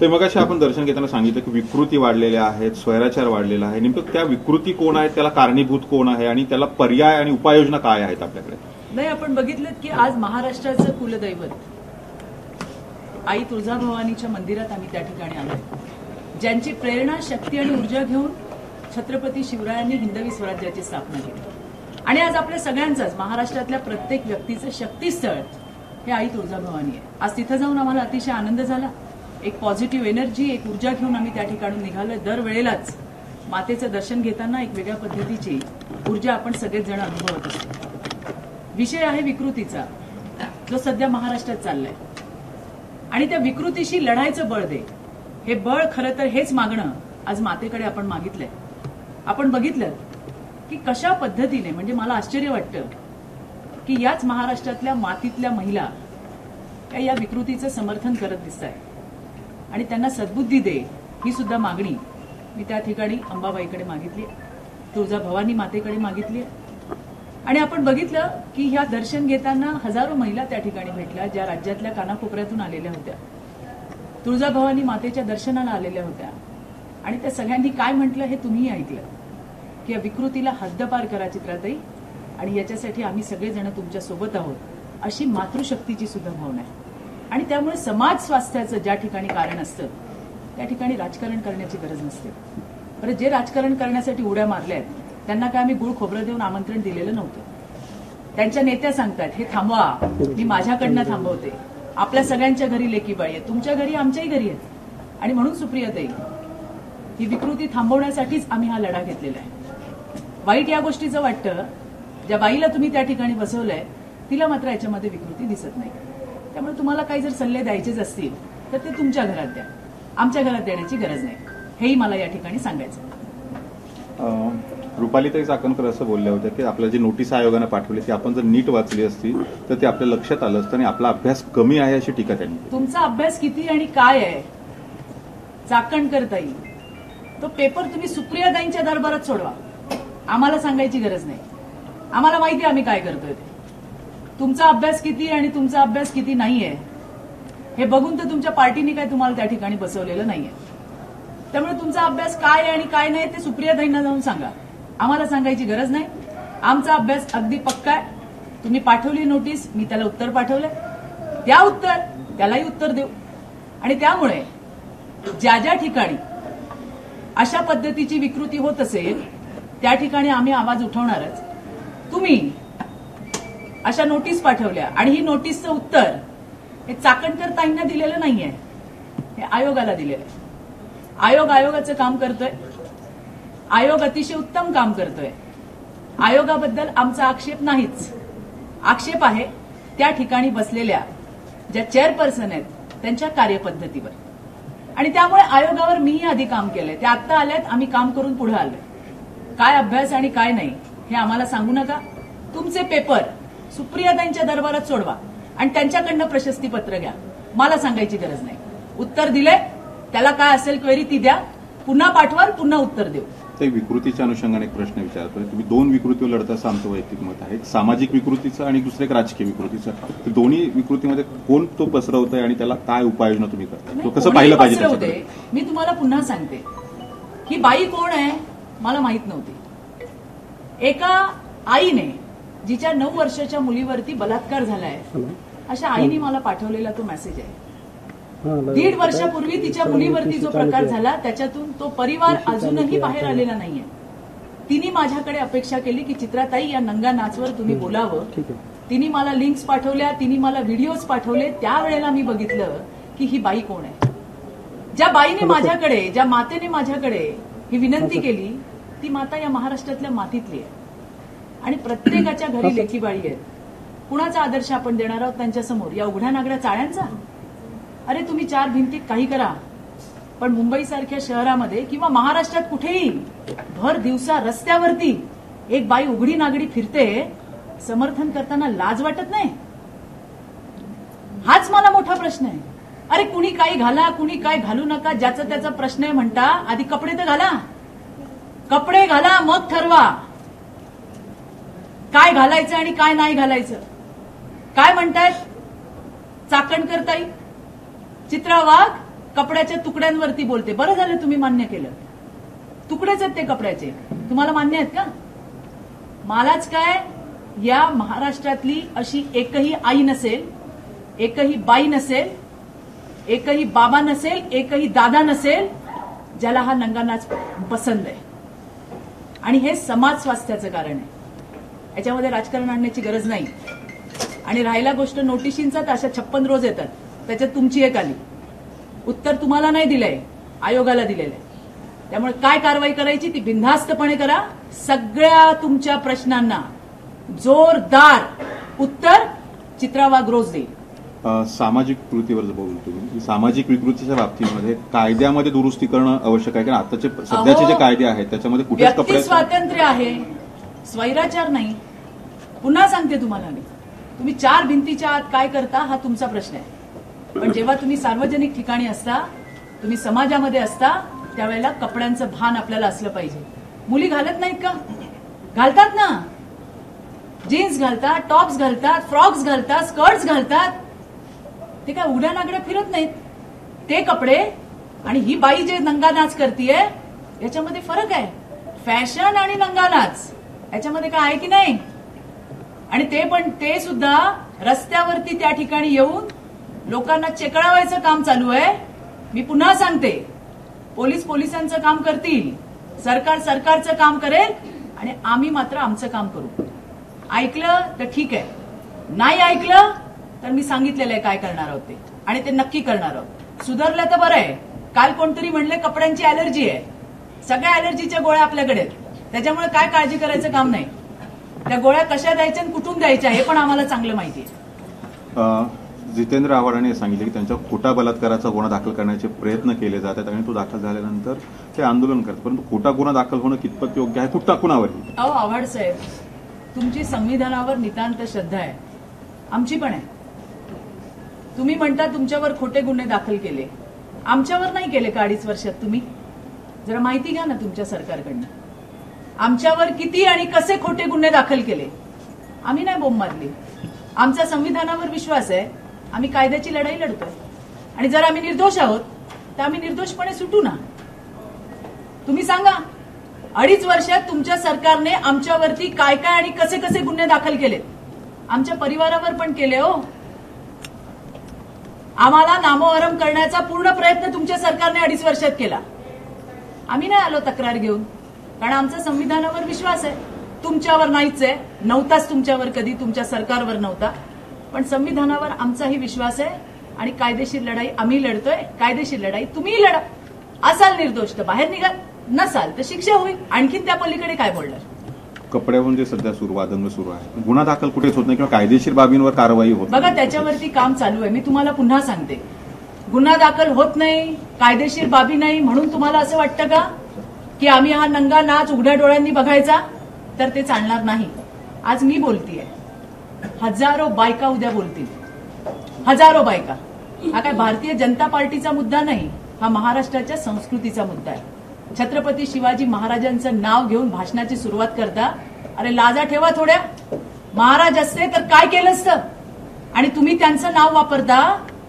ते मग आपण दर्शन घेताना सांगितलं की विकृती वाढलेल्या आहेत स्वैराचार वाढलेला आहे. नेमकं त्या विकृती कोण आहेत त्याला कारणीभूत कोण आहे आणि त्याला पर्याय आणि उपाययोजना काय आहेत आपल्याकडे? नाही आपण बघितलं की आज महाराष्ट्राचं कुलदैवत. आई तुळजाभवानीच्या मंदिरात आम्ही त्या ठिकाणी आलो. ज्यांची प्रेरणा शक्ती आणि ऊर्जा घेऊन छत्रपती शिवरायांनी हिंदवी स्वराज्याची स्थापना केली. आणि आज आपल्या सगळ्यांचाच महाराष्ट्रातल्या प्रत्येक व्यक्तीचं शक्तीस्थळ हे आई तुळजाभवानी आहे. आज तिथं जाऊन आम्हाला अतिशय आनंद झाला. एक पॉझिटिव्ह एनर्जी एक ऊर्जा घेऊन आम्ही त्या ठिकाणून निघालोय. दरवेळेलाच मातेचं दर्शन घेताना एक वेगळ्या पद्धतीची ऊर्जा आपण सगळेच जण अनुभवत असतो. विषय आहे विकृतीचा. जो सध्या महाराष्ट्रात चाललाय. आणि त्या विकृतीशी लढायचं बळ दे. हे बळ खरं तर हेच मागणं आज मातेकडे आपण मागितलंय. आपण बघितलं की कशा पद्धतीने म्हणजे मला आश्चर्य वाटतं की याच महाराष्ट्रातल्या मातीतल्या महिला या विकृतीचं समर्थन करत दिसत आहेत आणि त्यांना सद्बुद्धी दे ही सुद्धा मागणी मी त्या ठिकाणी अंबाबाईकडे मागितली तुळजा भवानी मातेकडे मागितली आणि आपण बघितलं की ह्या दर्शन घेताना हजारो महिला त्या ठिकाणी भेटल्या ज्या राज्यातल्या कानाकोपऱ्यातून आलेल्या होत्या. तुळजाभवानी मातेच्या दर्शनाला आलेल्या होत्या. आणि त्या सगळ्यांनी काय म्हटलं हे तुम्ही ऐकलं. की या विकृतीला हद्दपार करा चित्राताई. आणि याच्यासाठी आम्ही सगळेजण तुमच्यासोबत आहोत अशी मातृशक्तीची सुद्धा भावना आहे. आणि त्यामुळे समाज स्वास्थ्याचं ज्या ठिकाणी कारण असतं त्या ठिकाणी राजकारण करण्याची गरज नसते. बरं जे राजकारण करण्यासाठी उड्या मारल्या आहेत त्यांना काय आम्ही गुळ खोबरं देऊन आमंत्रण दिलेलं नव्हतं. त्यांच्या नेत्या सांगतात हे थांबवा मी माझ्याकडनं थांबवते. आपल्या सगळ्यांच्या घरी लेकीबाई आहेत. तुमच्या घरी आमच्याही घरी आहेत. आणि म्हणून सुप्रियाताई ही विकृती थांबवण्यासाठीच आम्ही हा लढा घेतलेला आहे. वाईट या गोष्टीचं वाटतं ज्या बाईला तुम्ही त्या ठिकाणी बसवलंय तिला मात्र याच्यामध्ये विकृती दिसत नाही. त्यामुळे तुम्हाला काही जर सल्ले द्यायचेच असतील तर ते तुमच्या घरात द्या. आमच्या घरात देण्याची गरज नाही. हेही मला या ठिकाणी सांगायचं अं, रुपालीताई चाकणकर असं बोलल्या होत्या की आपल्या जी नोटीस आयोगानं पाठवली ती आपण जर नीट वाचली असती तर ते आपल्या लक्षात आलं असतं आणि आपला अभ्यास कमी आहे अशी टीका त्यांनी. तुमचा अभ्यास किती आणि काय आहे? चाकणकर ताई तो पेपर तुम्ही सुप्रियाताईंच्या दरबारात सोडवा. आम्हाला सांगायची गरज नाही. आम्हाला माहिती आहे आम्ही काय करतोय ते. तुमचा अभ्यास किती आणि तुमचा अभ्यास किती नाहीये हे बघून तर तुमच्या पार्टीने काय तुम्हाला त्या ठिकाणी बसवलेलं नाहीये. त्यामुळे तुमचा अभ्यास काय आहे आणि काय नाही ते सुप्रियाताईंना जाऊन सांगा. आम्हाला सांगायची गरज नाही. आमचा अभ्यास अगदी पक्का आहे. तुम्ही पाठवली नोटीस मी त्याला उत्तर पाठवलंय. त्या उत्तर त्यालाही उत्तर देऊ. आणि त्यामुळे ज्या ज्या ठिकाणी अशा पद्धतीची विकृती होत असेल त्या ठिकाणी आम्ही आवाज उठवणारच. तुम्ही अशा नोटीस पाठवल्या. आणि ही नोटीसचं उत्तर हे चाकणकर ताईंना दिलेलं नाहीये. हे आयोगाला दिलेलं आहे. आयोग आयोगाचं काम करतोय. आयोग अतिशय उत्तम काम करतोय. आयोगाबद्दल आमचा आक्षेप नाहीच. आक्षेप आहे त्या ठिकाणी बसलेल्या ज्या चेअरपर्सन आहेत त्यांच्या कार्यपद्धतीवर. आणि त्यामुळे आयोगावर मीही आधी काम केलंय. ते आत्ता आल्यात आम्ही काम करून पुढे आलोय. काय अभ्यास आणि काय नाही हे आम्हाला सांगू नका. तुमचे पेपर सुप्रियाताईंच्या दरबारात सोडवा आणि त्यांच्याकडनं प्रशस्ती पत्र घ्या. मला सांगायची गरज नाही. उत्तर दिले त्याला काय असेल क्वेरी ती द्या. पुन्हा पाठवाल पुन्हा उत्तर देऊ. ते विकृतीच्या अनुषंगाने एक प्रश्न विचारतोय. तुम्ही दोन विकृतीवर लढता असं आमचं वैयक्तिक मत आहे. एक सामाजिक विकृतीचं आणि दुसरं एक राजकीय विकृतीचं. दोन्ही विकृतीमध्ये कोण तो पसरवतोय आणि त्याला काय उपाययोजना तुम्ही करताय? तो कसं पाहिलं पाहिजे. मी तुम्हाला पुन्हा सांगते. ही बाई कोण आहे मला माहीत नव्हती. एका आईने जिच्या नऊ वर्षाच्या मुलीवरती बलात्कार झालाय. अशा आईने मला पाठवलेला तो मेसेज आहे. दीड वर्षापूर्वी तिच्या मुलीवरती जो प्रकार झाला त्याच्यातून तो परिवार अजूनही बाहेर आलेला नाहीये. तिने माझ्याकडे अपेक्षा केली की चित्राताई या नंगा नाचवर तुम्ही बोलावं. तिने मला लिंक्स पाठवल्या तिने मला व्हिडिओज पाठवले. त्यावेळेला मी बघितलं की ही बाई कोण आहे. ज्या बाईने माझ्याकडे ज्या मातेने माझ्याकडे ही विनंती केली ती माता या महाराष्ट्रातल्या मातीतली आहे. आणि प्रत्येकाच्या घरी लेखीबाळी आहेत. कुणाचा आदर्श आपण देणार आहोत त्यांच्यासमोर या उघड्या नागड्या चाळ्यांचा? अरे तुम्ही चार भिंतीत काही करा. पण मुंबईसारख्या शहरामध्ये किंवा महाराष्ट्रात कुठेही भर दिवसा रस्त्यावरती एक बाई उघडी नागडी फिरते समर्थन करताना लाज वाटत नाही? हाच मला मोठा प्रश्न आहे. अरे कुणी काही घाला कुणी काय घालू नका ज्याचा त्याचा प्रश्न आहे म्हणता आधी कपडे तर घाला. कपडे घाला मग ठरवा. काय घालायचं आणि काय नाही घालायचं. काय म्हणतायत? चाकणकर ताई चित्रा वाघ कपड्याच्या तुकड्यांवरती बोलते. बरं झालं तुम्ही मान्य केलं. तुकडेच आहेत ते कपड्याचे. तुम्हाला मान्य आहेत का? मलाच काय या महाराष्ट्रातली अशी एकही आई नसेल एकही बाई नसेल एकही बाबा नसेल एकही दादा नसेल ज्याला हा नंगा नाच पसंत आहे. आणि हे समाज स्वास्थ्याचं कारण आहे. याच्यामध्ये राजकारण आणण्याची गरज नाही. आणि राहिला गोष्ट नोटिशींचा तर अशा छप्पन रोज येतात. त्याच्यात तुमची एक आली. उत्तर तुम्हाला नाही दिलंय आयोगाला दिलेलं आहे. त्यामुळे काय कारवाई करायची ती बिनधास्तपणे करा. सगळ्या तुमच्या प्रश्नांना जोरदार उत्तर चित्रा वाघ रोज देईल. सामाजिक कृतीवर बोलू तुम्ही सामाजिक विकृतीच्या बाबतीमध्ये कायद्यामध्ये दुरुस्ती करणं आवश्यक आहे. कारण आताचे सध्याचे जे कायदे आहेत त्याच्यामध्ये कपड्याचं स्वातंत्र्य आहे. स्वैराचार नाही. पुन्हा सांगते तुम्हाला मी. तुम्ही चार भिंतीच्या आत काय करता हा तुमचा प्रश्न आहे. पण जेव्हा तुम्ही सार्वजनिक ठिकाणी असता तुम्ही समाजामध्ये असता त्यावेळेला कपड्यांचं भान आपल्याला असलं पाहिजे. मुली घालत नाहीत का? घालतात ना. जीन्स घालतात टॉप्स घालतात फ्रॉक्स घालतात स्कर्ट्स घालतात. ते काय उघड्या नागड्या फिरत नाहीत. ते कपडे आणि ही बाई जे नंगा नाच करतीये याच्यामध्ये फरक आहे. फॅशन आणि नंगा नाच याच्यामध्ये काय आहे की नाही? आणि ते पण ते सुद्धा रस्त्यावरती त्या ठिकाणी येऊन लोकांना चेकळावायचं काम चालू आहे. मी पुन्हा सांगते पोलीस पोलिसांचं काम करतील सरकार सरकारचं काम करेल आणि आम्ही मात्र आमचं काम करू. ऐकलं तर ठीक आहे. नाही ऐकलं तर मी सांगितलेलं आहे काय करणार आहोत ते. आणि ते नक्की करणार आहोत. सुधारलं तर बरं आहे. काल कोणतरी म्हणले कपड्यांची अलर्जी आहे. सगळ्या अलर्जीच्या गोळ्या आपल्याकडे आहेत. त्याच्यामुळे काय काळजी करायचं काम नाही. त्या गोळ्या कशा द्यायच्या आणि कुठून द्यायच्या हे पण आम्हाला चांगलं माहिती आहे. जितेंद्र आव्हाडांनी सांगितले की त्यांच्या खोटा बलात्काराचा गुन्हा दाखल करण्याचे प्रयत्न केले जातात आणि तो दाखल झाल्यानंतर ते आंदोलन करतात. परंतु खोटा गुन्हा दाखल होणं कितपत योग्य आहे कुठं कुणावरही? अहो आव्हाड साहेब तुमची संविधानावर नितांत श्रद्धा आहे. आमची पण आहे. तुम्ही म्हणता तुमच्यावर खोटे गुन्हे दाखल केले. आमच्यावर नाही केले का अडीच वर्षात तुम्ही? जरा माहिती घ्या ना तुमच्या सरकारकडनं. आमच्यावर किती आणि कसे खोटे गुन्हे दाखल केले? आम्ही नाही बोंब मारली. आमचा संविधानावर विश्वास आहे. आम्ही कायद्याची लढाई लढतोय. आणि जर आम्ही निर्दोष आहोत तर आम्ही निर्दोषपणे सुटू ना. तुम्ही सांगा अडीच वर्षात तुमच्या सरकारने आमच्यावरती काय काय आणि कसे कसे गुन्हे दाखल केलेत? आमच्या परिवारावर पण केले हो. आम्हाला नामोहरम करण्याचा पूर्ण प्रयत्न तुमच्या सरकारने अडीच वर्षात केला. आम्ही नाही आलो तक्रार घेऊन. कारण आमचा संविधानावर विश्वास आहे. तुमच्यावर नाहीच आहे. नव्हताच तुमच्यावर कधी तुमच्या सरकारवर नव्हता. पण संविधानावर आमचाही विश्वास आहे आणि कायदेशीर लढाई आम्ही लढतोय. कायदेशीर लढाई तुम्हीही लढा. असाल निर्दोष तर बाहेर निघाल नसाल तर शिक्षा होईल. आणखीन त्या पलीकडे काय बोलणार? कपड्यावरून जे सध्या सुरू वादंग सुरू आहे. गुन्हा दाखल कुठेच होत नाही किंवा कायदेशीर बाबींवर कारवाई होत बघा. त्याच्यावरती काम चालू आहे. मी तुम्हाला पुन्हा सांगते. गुन्हा दाखल होत नाही. कायदेशीर बाबी नाही म्हणून तुम्हाला असं वाटतं का? की आम्ही हा नंगा नाच उघड्या डोळ्यांनी बघायचा? तर ते चालणार नाही. आज मी बोलतीये. हजारो बायका उद्या बोलतील. हजारो बायका. हा काय भारतीय जनता पार्टीचा मुद्दा नाही हा महाराष्ट्राच्या संस्कृतीचा मुद्दा आहे. छत्रपती शिवाजी महाराजांचं नाव घेऊन भाषणाची सुरुवात करता अरे लाजा ठेवा थोड्या. महाराज असते तर काय केलं असतं? आणि तुम्ही त्यांचं नाव वापरता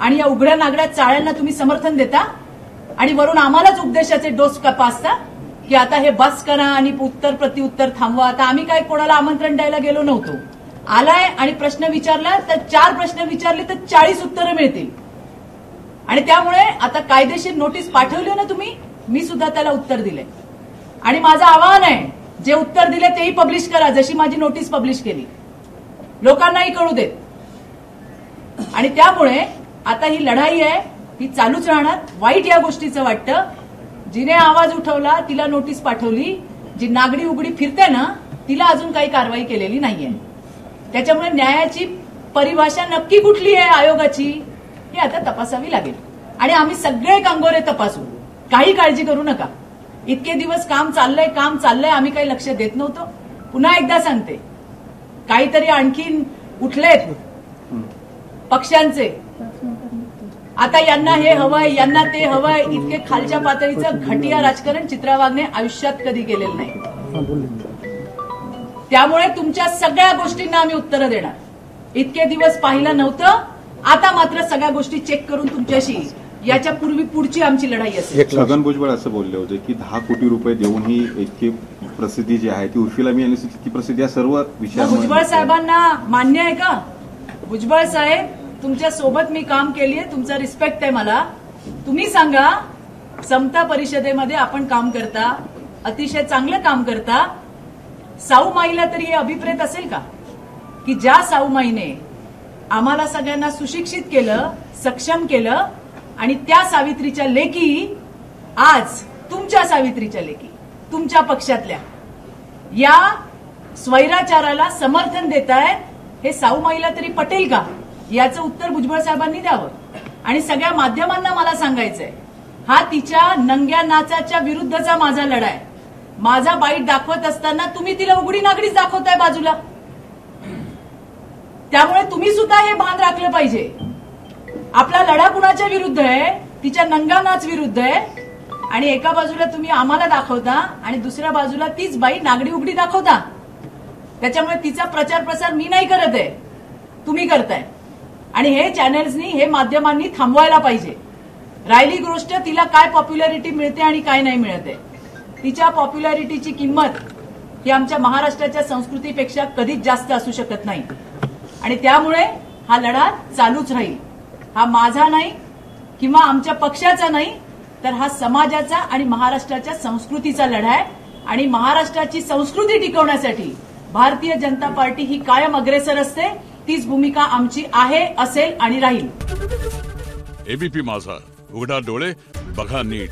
आणि या उघड्या नागड्या चाळ्यांना तुम्ही समर्थन देता आणि वरून आम्हालाच उपदेशाचे डोस कपासता की आता हे बस करा आणि उत्तर प्रत्युत्तर थांबवा. आता आम्ही काय कोणाला आमंत्रण द्यायला गेलो नव्हतो. आलाय आणि प्रश्न विचारला तर चार प्रश्न विचारले तर चाळीस उत्तरं मिळतील. आणि त्यामुळे आता कायदेशीर नोटीस पाठवली ना तुम्ही मी सुद्धा त्याला उत्तर दिले आणि माझं आवाहन आहे जे उत्तर दिले तेही पब्लिश करा जशी माझी नोटीस पब्लिश केली. लोकांनाही कळू देत. आणि त्यामुळे आता ही लढाई आहे ही चालूच राहणार. वाईट या गोष्टीचं वाटतं. जिने आवाज उठवला तिला नोटीस पाठवली. जी नागडी उघडी फिरते ना तिला अजून काही कारवाई केलेली नाहीये. त्याच्यामुळे न्यायाची परिभाषा नक्की कुठली आहे आयोगाची हे आता तपासावी लागेल. आणि आम्ही सगळे कांगोरे तपासू. काही काळजी करू नका. इतके दिवस काम चाललंय काम चाललंय आम्ही काही लक्ष देत नव्हतो. पुन्हा एकदा सांगते. काहीतरी आणखीन उठलेत पक्षांचे. आता यांना हे हवंय यांना ते हवंय इतके खालच्या पातळीचं घटिया राजकारण चित्रा वाघने आयुष्यात कधी केलेलं नाही. त्यामुळे तुमच्या सगळ्या गोष्टींना आम्ही उत्तरं देणार. इतके दिवस पाहिलं नव्हतं आता मात्र सगळ्या गोष्टी चेक करून तुमच्याशी. याच्या पूर्वी पुढची आमची लढाई असेल. छगन भुजबळ असं बोलले होते की दहा कोटी रुपये देऊन ही इतकी प्रसिद्धी जी आहे ती उर्फिला मी यांनी ती प्रसिद्धी या सर्व विषयांमुळे भुजबळ साहेबांना मान्य आहे का? भुजबळ साहेब तुमच्यासोबत मी काम केलीये तुमचा रिस्पेक्ट आहे मला. तुम्ही सांगा समता परिषदेमध्ये आपण काम करता अतिशय चांगलं काम करता. साऊ माईला तरी हे अभिप्रेत असेल का? की ज्या साऊमाईने आम्हाला सगळ्यांना सुशिक्षित केलं सक्षम केलं आणि त्या सावित्रीच्या लेखी आज तुमच्या सावित्रीच्या लेखी तुमच्या पक्षातल्या या स्वैराचाराला समर्थन देत आहेत हे साऊमाईला तरी पटेल का? याचं उत्तर भुजबळ साहेबांनी द्यावं. आणि सगळ्या माध्यमांना मला सांगायचंय हा तिच्या नंग्या नाचाच्या विरुद्धचा माझा लढा आहे माझा बाईट दाखवत असताना तुम्ही तिला उघडी नागडीच दाखवताय बाजूला. त्यामुळे तुम्ही सुद्धा हे भान राखलं पाहिजे. आपला लढा कुणाच्या विरुद्ध आहे? तिच्या नंगा नाच विरुद्ध आहे. आणि एका बाजूला तुम्ही आम्हाला दाखवता आणि दुसऱ्या बाजूला तीच बाई नागडी उघडी दाखवता. त्याच्यामुळे तिचा प्रचार प्रसार मी नाही करत आहे. तुम्ही करताय. आणि हे चॅनेल्सनी हे माध्यमांनी थांबवायला पाहिजे. राहिली गोष्ट तिला काय पॉप्युलॅरिटी मिळते आणि काय नाही मिळते. तिच्या पॉप्युलॅरिटीची किंमत ही आमच्या महाराष्ट्राच्या संस्कृतीपेक्षा कधीच जास्त असू शकत नाही. आणि त्यामुळे हा लढा चालूच राहील. हा माझा नाही किंवा आमच्या पक्षाचा नाही तर हा समाजाचा आणि महाराष्ट्राच्या संस्कृतीचा लढा आहे. आणि महाराष्ट्राची संस्कृती टिकवण्यासाठी भारतीय जनता पार्टी ही कायम अग्रेसर असते. तीच भूमिका आमची आहे असेल आणि राहील. एबीपी माझा. उघडा डोळे बघा नीट.